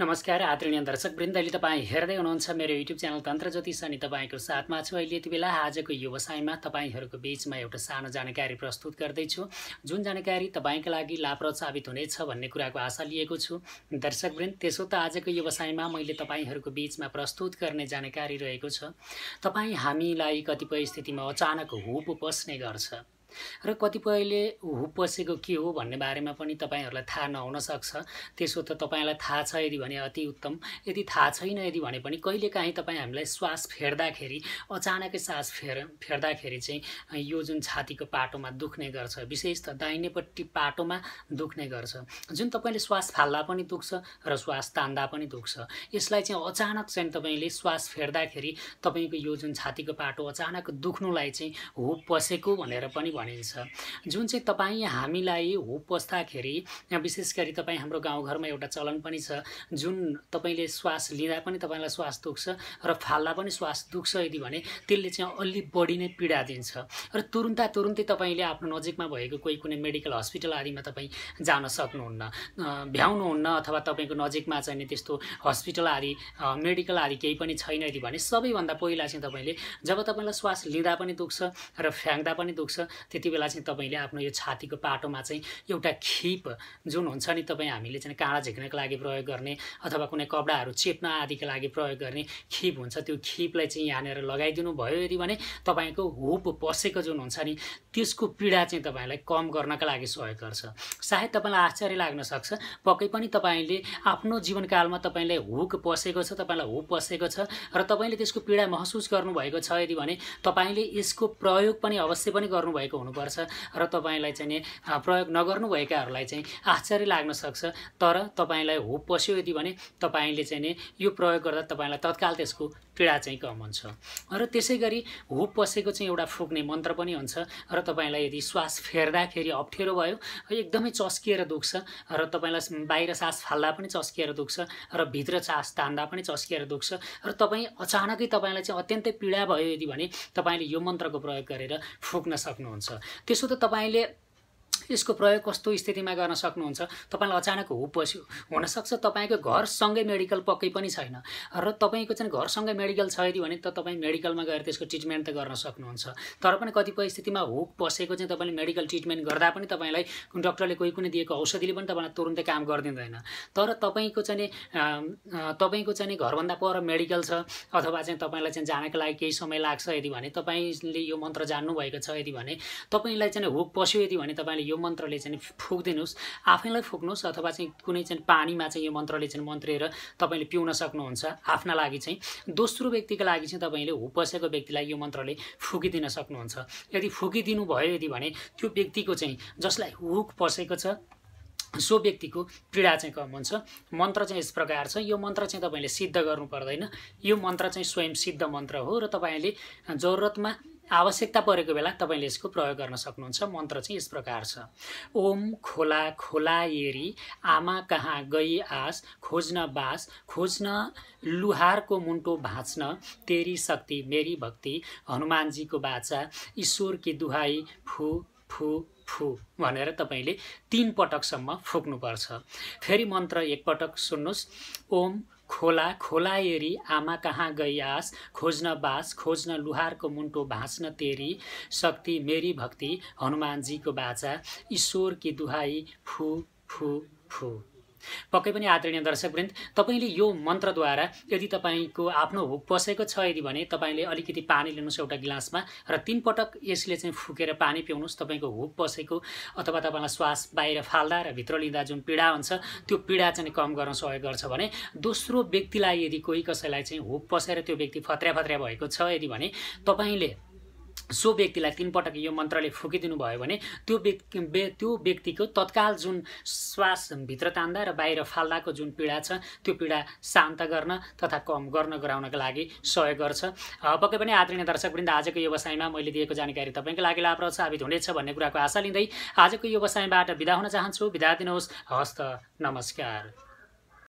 नमस्कार आदरणीय दर्शक वृन्दले तपाईँ हेर्दै हुनुहुन्छ मेरो युट्युब च्यानल तन्त्र ज्योतिष अनि तपाईँको साथमा छु। अहिले यति बेला आजको व्यवसायमा तपाईँहरूको बिचमा एउटा सानो जानकारी प्रस्तुत गर्दैछु। जुन जानकारी तपाईँको लागि लाभप्रद साबित हुनेछ भन्ने कुराको आशा लिएको छु। दर्शकवृन्द त्यसो त आजको व्यवसायमा मैले तपाईँहरूको बिचमा प्रस्तुत गर्ने जानकारी रहेको छ। तपाईँ हामीलाई कतिपय स्थितिमा अचानक हुप पस्ने गर्छ। र कतिपयले हुप पसेको के हो भन्ने बारेमा पनि तपाईँहरूलाई थाहा नहुन सक्छ। त्यसो त तपाईँलाई थाहा छ यदि भने अति उत्तम। यदि थाहा छैन यदि भने पनि कहिलेकाहीँ तपाईँ हामीलाई श्वास फेर्दाखेरि अचानकै सास फेर फेर्दाखेरि चाहिँ यो जुन छातीको पाटोमा दुख्ने गर्छ विशेष त दाहिनेपट्टि पाटोमा दुख्ने गर्छ। जुन तपाईँले श्वास फाल्दा पनि दुख्छ र श्वास तान्दा पनि दुख्छ यसलाई चाहिँ अचानक चाहिँ तपाईँले श्वास फेर्दाखेरि तपाईँको यो जुन छातीको पाटो अचानक दुख्नुलाई चाहिँ हुप पसेको भनेर पनि भनिन्छ जुन चाहिँ तपाईँ हामीलाई हो पस्दाखेरि विशेष गरी तपाईँ हाम्रो गाउँघरमा एउटा चलन पनि छ जुन तपाईँले श्वास लिँदा पनि तपाईँलाई श्वास दुख्छ र फाल्दा पनि श्वास दुख्छ यदि भने त्यसले चाहिँ अलि बढी नै पीडा दिन्छ। र तुरुन्ता तुरुन्तै तपाईँले आफ्नो नजिकमा भएको कोही कुनै मेडिकल हस्पिटल आदिमा तपाईँ जान सक्नुहुन्न। भ्याउनुहुन्न अथवा तपाईँको नजिकमा चाहिँ त्यस्तो हस्पिटल आदि मेडिकल आदि केही पनि छैन यदि भने सबैभन्दा पहिला चाहिँ तपाईँले जब तपाईँलाई श्वास लिँदा पनि दुख्छ र फ्याँक्दा पनि दुख्छ त्यति बेला चाहिँ तपाईँले आफ्नो यो छातीको पाटोमा चाहिँ एउटा खिप जुन हुन्छ नि तपाईँ हामीले चाहिँ काँडा झिक्नको लागि प्रयोग गर्ने अथवा कुनै कपडाहरू चेप्न आदिको लागि प्रयोग गर्ने खिप हुन्छ त्यो खिपलाई चाहिँ यहाँनिर लगाइदिनु भयो यदि भने तपाईँको हुप पसेको जुन हुन्छ नि त्यसको पीडा चाहिँ तपाईँलाई कम गर्नका लागि सहयोग गर्छ। सायद तपाईँलाई आश्चर्य लाग्न सक्छ पक्कै पनि तपाईँले आफ्नो जीवनकालमा तपाईँलाई हुक पसेको छ तपाईँलाई हुप पसेको छ र तपाईँले त्यसको पीडा महसुस गर्नुभएको छ। यदि भने तपाईँले यसको प्रयोग पनि अवश्य पनि गर्नुभएको हुनुपर्छ र तपाईँलाई चाहिँ प्रयोग नगर्नुभएकाहरूलाई चाहिँ आश्चर्य लाग्न सक्छ। तर तपाईँलाई हो पस्यो यदि भने तपाईँले चाहिँ नि यो प्रयोग गर्दा तपाईँलाई तत्काल त्यसको पीडा चाहिँ कम हुन्छ। र त्यसै गरी हुप पसेको चाहिँ एउटा फुक्ने मन्त्र पनि हुन्छ। र तपाईँलाई यदि श्वास फेर्दाखेरि अप्ठ्यारो भयो एकदमै चस्किएर दुख्छ र तपाईँलाई बाहिर सास फाल्दा पनि चस्किएर दुख्छ र भित्र सास तान्दा पनि चस्किएर दुख्छ र तपाईँ अचानकै तपाईँलाई चाहिँ अत्यन्तै पीडा भयो यदि भने तपाईँले यो मन्त्रको प्रयोग गरेर फुक्न सक्नुहुन्छ। त्यसो त तपाईँले यसको प्रयोग कस्तो स्थितिमा गर्न सक्नुहुन्छ? तपाईँलाई अचानक हो पस्यो हुनसक्छ तपाईँको घरसँगै मेडिकल पक्कै पनि छैन। र तपाईँको चाहिँ घरसँगै मेडिकल छ यदि भने त तपाईँ मेडिकलमा गएर त्यसको ट्रिटमेन्ट त गर्न सक्नुहुन्छ। तर पनि कतिपय स्थितिमा हुक पसेको चाहिँ तपाईँले मेडिकल ट्रिटमेन्ट गर्दा पनि तपाईँलाई डक्टरले कोही कुनै दिएको औषधिले पनि तपाईँलाई तुरुन्तै काम गरिदिँदैन। तर तपाईँको चाहिँ तपाईँको चाहिँ घरभन्दा पर मेडिकल छ अथवा चाहिँ तपाईँलाई चाहिँ जानका लागि केही समय लाग्छ यदि भने तपाईँले यो मन्त्र जान्नुभएको छ यदि भने तपाईँलाई चाहिँ हुक पस्यो यदि भने तपाईँले यो मन्त्रले चाहिँ फुकिदिनुहोस्। आफैलाई फुक्नुहोस् अथवा चाहिँ कुनै चाहिँ पानीमा चाहिँ यो मन्त्रले चाहिँ मन्त्रेर तपाईँले पिउन सक्नुहुन्छ। आफ्ना लागि चाहिँ दोस्रो व्यक्तिको लागि चाहिँ तपाईँले हुप बसेको व्यक्तिलाई यो मन्त्रले फुकिदिन सक्नुहुन्छ। यदि फुकिदिनु भयो यदि भने त्यो व्यक्तिको चाहिँ जसलाई हुक पसेको छ सो व्यक्तिको पीडा चाहिँ कम हुन्छ। मन्त्र चाहिँ यस प्रकार छ। यो मन्त्र चाहिँ तपाईँले सिद्ध गर्नु पर्दैन। यो मन्त्र चाहिँ स्वयं सिद्ध मन्त्र हो र तपाईँले जरुरतमा आवश्यकता परेको बेला तपाईँले यसको प्रयोग गर्न सक्नुहुन्छ। मन्त्र चाहिँ यस प्रकार छ। ओम खोला खोला एरी आमा कहाँ गई आस खोज्न बास खोज्न लुहारको मुन्टो भाँच्न तेरी शक्ति मेरी भक्ति हनुमानजीको बाचा ईश्वरकी दुहाई फु फु फु भनेर तपाईँले तिन पटकसम्म फुक्नुपर्छ। फेरि मन्त्र एकपटक सुन्नुहोस्। ओम खोला खोला एरी आमा कहाँ गई आस खोज्न बास खोज्न लुहारको मुन्टो भाँच्न तेरी। शक्ति मेरी भक्ति हनुमानजीको बाचा ईश्वरकी दुहाई फु फु फु। पक्कै पनि आदरणीय दर्शकवृन्द तपाईँले यो मन्त्रद्वारा यदि तपाईँको आफ्नो हुक पसेको छ यदि भने तपाईँले अलिकति पानी लिनुहोस् एउटा गिलासमा र तिन पटक यसले चाहिँ फुकेर पानी पिउनुहोस्। तपाईँको हुक पसेको अथवा तपाईँलाई श्वास बाहिर फाल्दा र भित्र लिँदा जुन पीडा हुन्छ त्यो पीडा चाहिँ कम गर्न सहयोग गर्छ भने दोस्रो व्यक्तिलाई यदि कोही कसैलाई चाहिँ हुक पसेर त्यो व्यक्ति फत्र्या फत्र्या भएको छ यदि भने तपाईँले सो व्यक्तिलाई तिनपटक यो मन्त्रले फुकिदिनु भयो भने त्यो व्यक्ति त्यो व्यक्तिको तत्काल जुन श्वास भित्र तान्दा र बाहिर फाल्दाको जुन पीडा छ त्यो पीडा शान्त गर्न तथा कम गर्न गराउनको लागि सहयोग गर्छ। पक्कै पनि आदरणीय दर्शकवृन्द आजको व्यवसायमा मैले दिएको जानकारी तपाईँको लागि लाभप्रद साबित हुनेछ भन्ने कुराको आशा लिँदै आजको व्यवसायबाट बिदा हुन चाहन्छु। बिदा दिनुहोस्। हस्त नमस्कार।